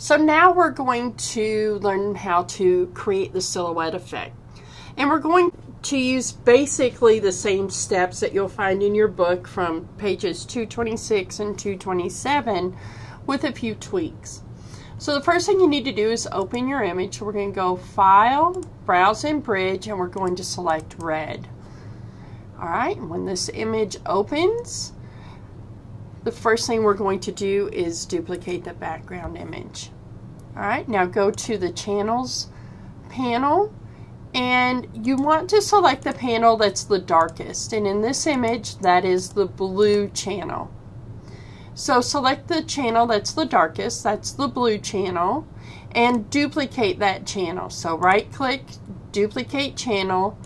So now we're going to learn how to create the silhouette effect. And we're going to use basically the same steps that you'll find in your book from pages 226 and 227 with a few tweaks. So the first thing you need to do is open your image. We're going to go File, Browse and Bridge, and we're going to select Red. Alright, when this image opens, the first thing we're going to do is duplicate the background image. Alright, now go to the Channels panel. And you want to select the panel that's the darkest. And in this image that is the blue channel. So select the channel that's the darkest. That's the blue channel. And duplicate that channel. So right click duplicate channel.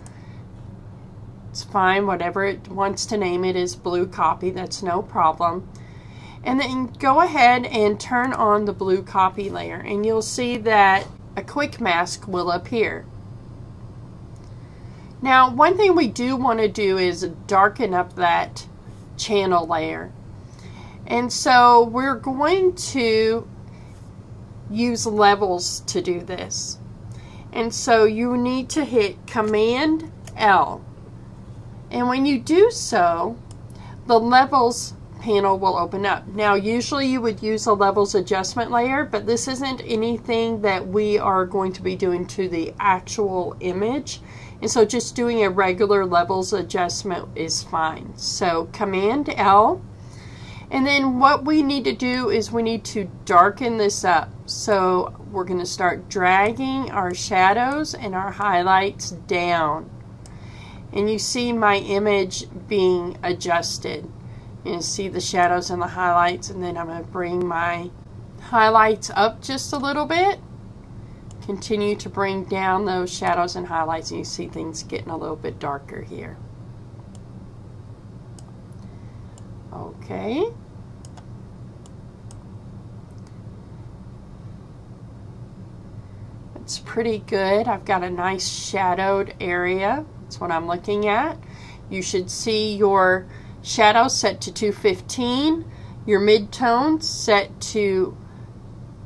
It's fine whatever it wants to name it is blue copy. That's no problem and then go ahead and turn on the blue copy layer and you'll see that a quick mask will appear now, one thing we do want to do is darken up that channel layer. And so we're going to use levels to do this. And so you need to hit Command L. And when you do so, the levels panel will open up. Now, usually you would use a levels adjustment layer, but this isn't anything that we are going to be doing to the actual image. And so just doing a regular levels adjustment is fine. So Command L. And then what we need to do is we need to darken this up. So we're going to start dragging our shadows and our highlights down. And you see my image being adjusted. You see the shadows and the highlights and then I'm going to bring my highlights up just a little bit. Continue to bring down those shadows and highlights and you see things getting a little bit darker here. Okay. It's pretty good. I've got a nice shadowed area. That's what I'm looking at. You should see your shadow set to 215, your midtones set to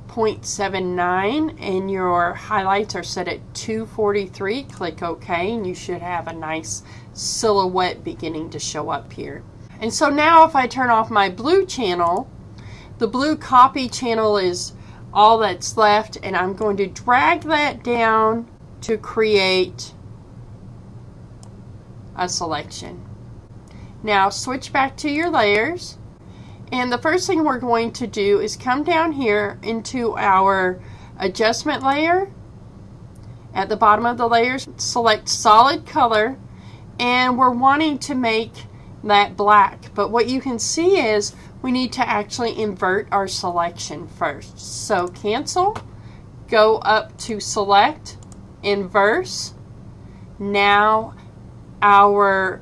0.79, and your highlights are set at 243. Click OK, and you should have a nice silhouette beginning to show up here. And so now if I turn off my blue channel, the blue copy channel is all that's left, and I'm going to drag that down to create a selection. Now switch back to your layers. And the first thing we're going to do is come down here into our adjustment layer. At the bottom of the layers, select solid color. And we're wanting to make that black. But what you can see is we need to actually invert our selection first. So cancel, go up to select, inverse. Now our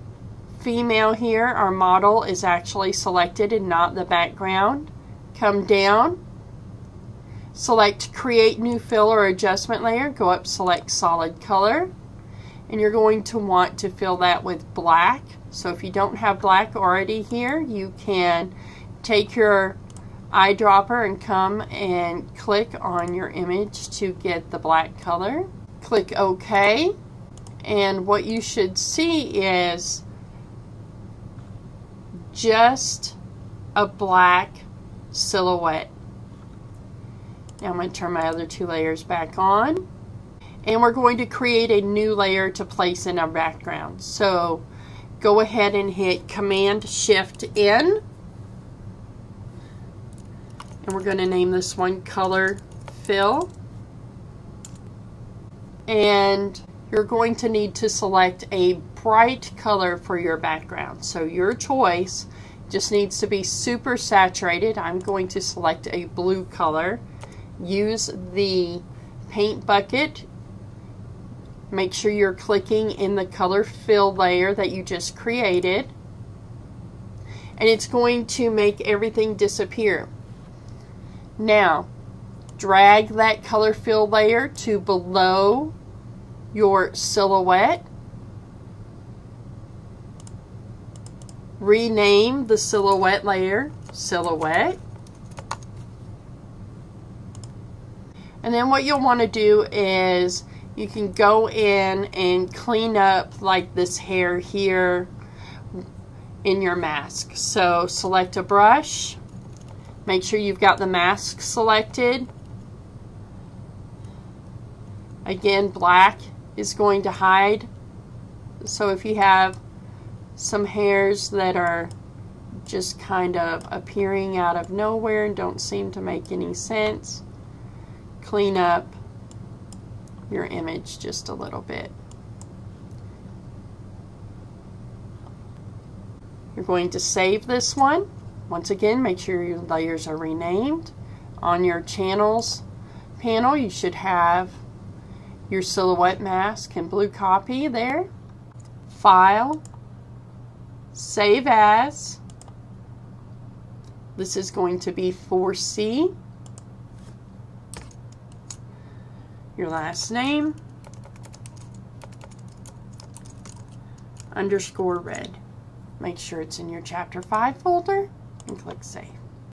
female here, our model, is actually selected and not the background. Come down, select create new fill or adjustment layer, go up select solid color, and you're going to want to fill that with black. So if you don't have black already here, you can take your eyedropper and come and click on your image to get the black color. Click OK. And what you should see is just a black silhouette. Now I'm going to turn my other two layers back on. And we're going to create a new layer to place in our background. So go ahead and hit Command Shift N. And we're going to name this one Color Fill. And you're going to need to select a bright color for your background. So your choice just needs to be super saturated. I'm going to select a blue color. Use the paint bucket. Make sure you're clicking in the color fill layer that you just created. And it's going to make everything disappear. Now, drag that color fill layer to below your silhouette. Rename the silhouette layer silhouette. And then what you'll want to do is you can go in and clean up like this hair here in your mask. So select a brush. Make sure you've got the mask selected. Again, black is going to hide. So if you have some hairs that are just kind of appearing out of nowhere and don't seem to make any sense, clean up your image just a little bit. You're going to save this one. Once again, make sure your layers are renamed. On your channels panel, you should have your silhouette mask and blue copy there. File, Save As. This is going to be 4C. Your last name. Underscore red. Make sure it's in your Chapter 5 folder and click Save.